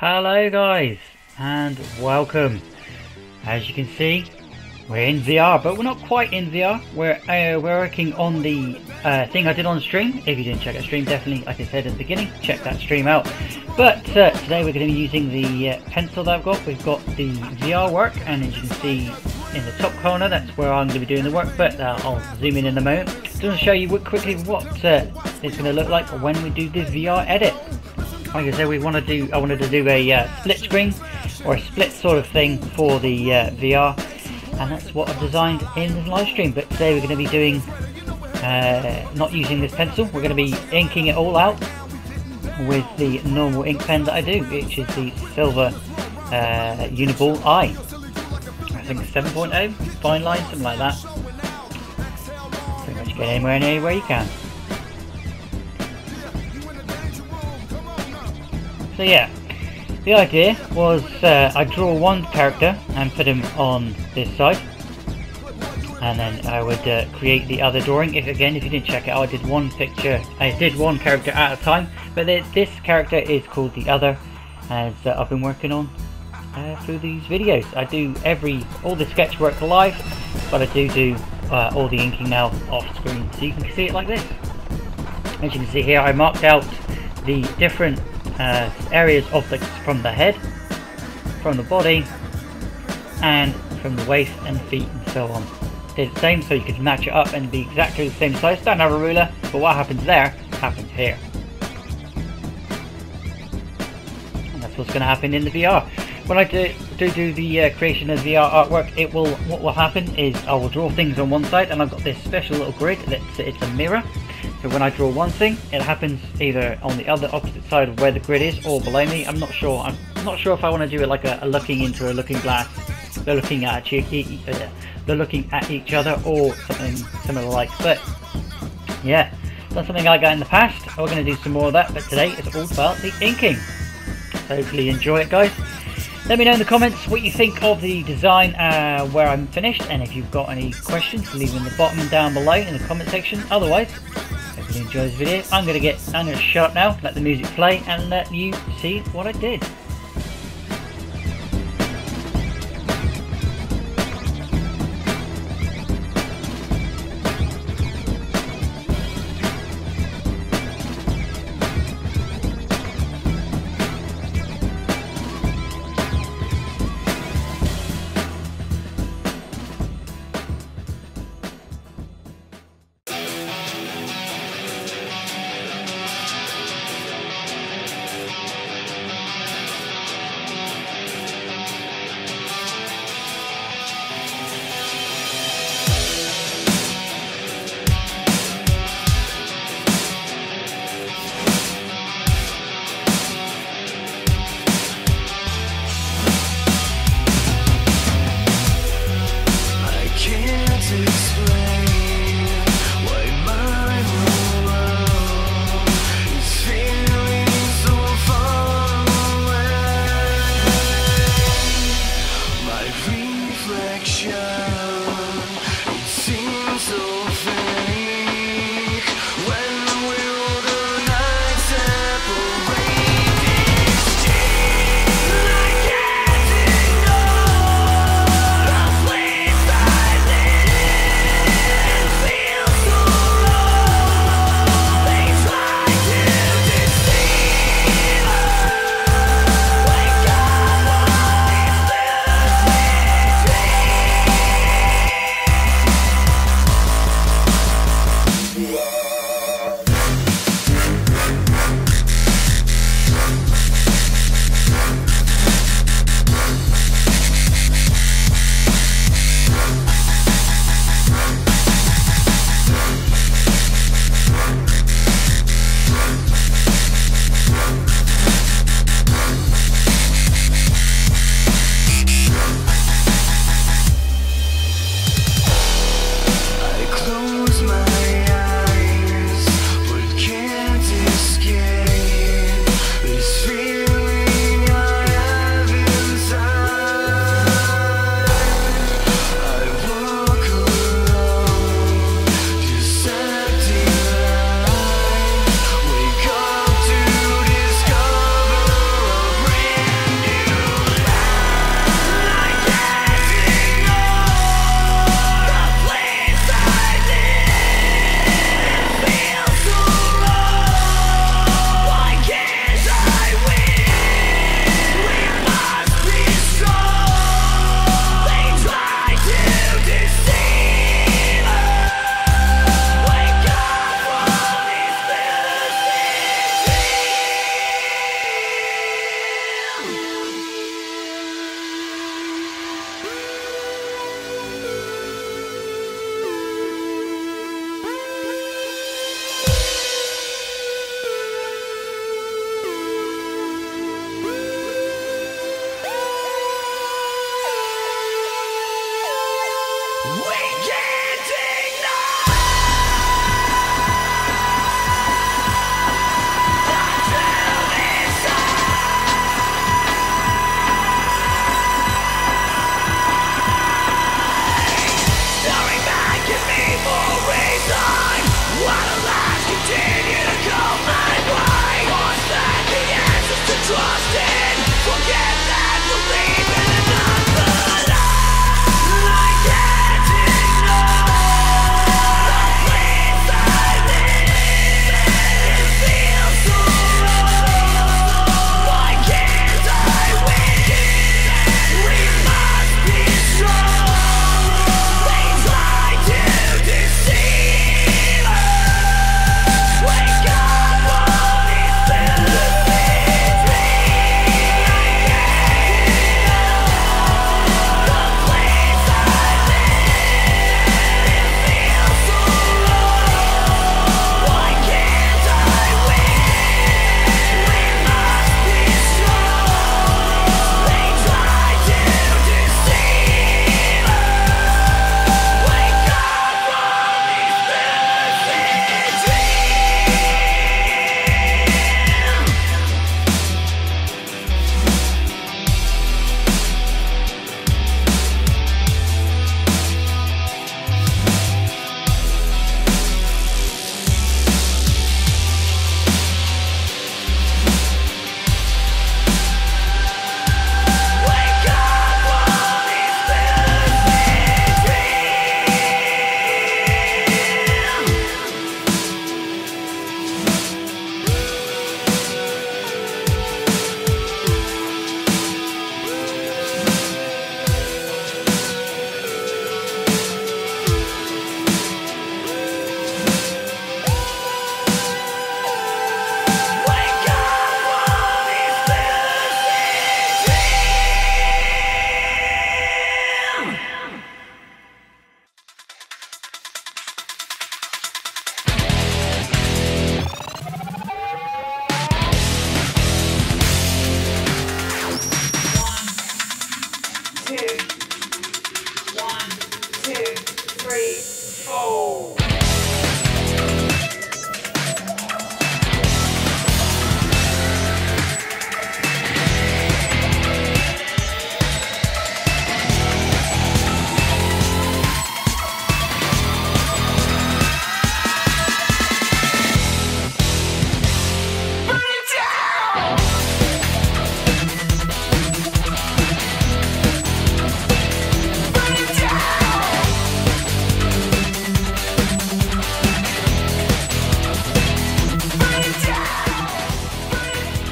Hello guys and welcome. As you can see we're in VR but we're not quite in VR. We're, uh, we're working on the uh, thing I did on stream. If you didn't check that stream definitely like I said at the beginning check that stream out. But uh, today we're going to be using the uh, pencil that I've got. We've got the VR work and as you can see in the top corner that's where I'm going to be doing the work but uh, I'll zoom in in a moment. Just to show you quickly what uh, it's going to look like when we do this VR edit like I said, we want to do. I wanted to do a uh, split screen or a split sort of thing for the uh, VR, and that's what I've designed in the live stream. But today we're going to be doing uh, not using this pencil. We're going to be inking it all out with the normal ink pen that I do, which is the silver uh, Uni-ball Eye. I think 7.0, fine line, something like that. Pretty much get anywhere and anywhere you can. So yeah, the idea was uh, I draw one character and put him on this side, and then I would uh, create the other drawing. If again, if you didn't check it out, I did one picture, I did one character at a time, but this character is called the other, as uh, I've been working on uh, through these videos. I do every all the sketch work live, but I do do uh, all the inking now off screen, so you can see it like this. As you can see here, I marked out the different uh, areas of the from the head, from the body, and from the waist and feet and so on. Did the same so you could match it up and be exactly the same size. Don't have a ruler, but what happens there happens here. And that's what's going to happen in the VR. When I do do, do the uh, creation of VR artwork, it will what will happen is I will draw things on one side, and I've got this special little grid that's it's a mirror so when I draw one thing, it happens either on the other opposite side of where the grid is or below me. I'm not sure. I'm not sure if I want to do it like a, a looking into a looking glass. They're looking at each, uh, they're looking at each other or something similar like. But yeah, done something like that in the past. We're going to do some more of that. But today it's all about the inking. So hopefully you enjoy it, guys. Let me know in the comments what you think of the design uh, where I'm finished and if you've got any questions leave them in the bottom and down below in the comment section. Otherwise, enjoy this video, I'm gonna get I'm gonna shut up now, let the music play, and let you see what I did.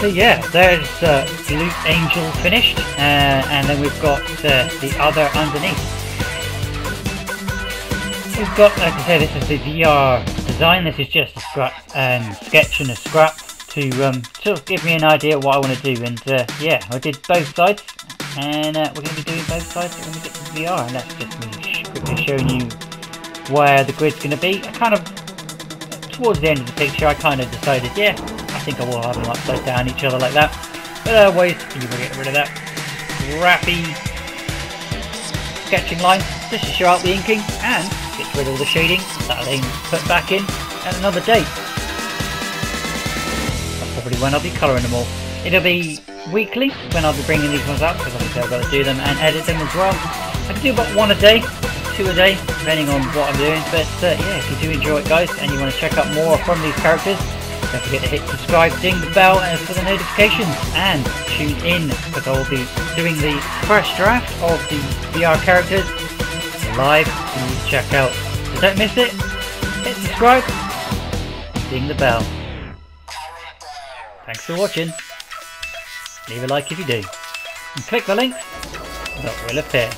So yeah, there's uh, Loot Angel finished, uh, and then we've got uh, the other underneath. We've got, like I say, this is the VR design. This is just a scrap um, sketch and a scrap to um, of give me an idea what I want to do. And uh, yeah, I did both sides, and uh, we're going to be doing both sides when we get to VR. And that's just me quickly showing you where the grid's going to be. I kind of towards the end of the picture, I kind of decided, yeah, I think I will have them upside down each other like that. But otherwise, you will get rid of that crappy sketching line just to show out the inking and get rid of all the shading that I then put back in at another date. That's probably when I'll be colouring them all. It'll be weekly when I'll be bringing these ones up because obviously I've got to do them and edit them as well. I can do about one a day, two a day, depending on what I'm doing. But uh, yeah, if you do enjoy it, guys, and you want to check out more from these characters, don't forget to hit subscribe, ding the bell and for the notifications and tune in because I will be doing the first draft of the VR characters live for you to check out. So don't miss it, hit subscribe, ding the bell. Thanks for watching. Leave a like if you do. And click the links that will appear.